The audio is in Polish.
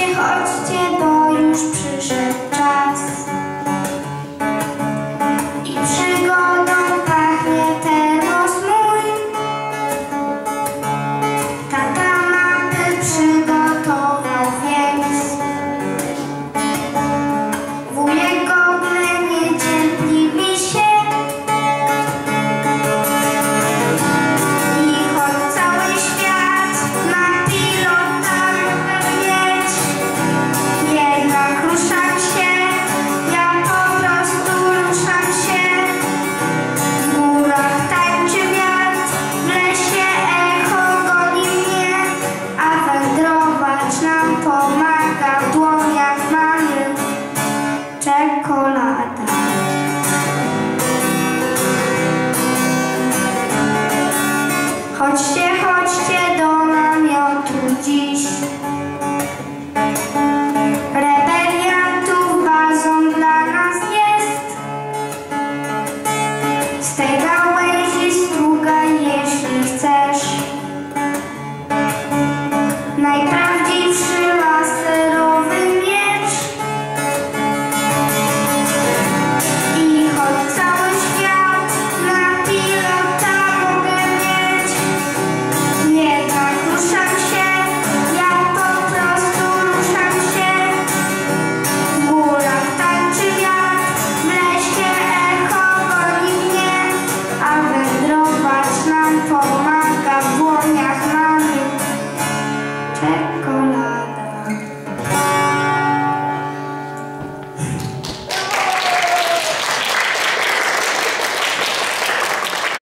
Chodźcie, chodźcie, to już przyszedł. czekolada. Chodźcie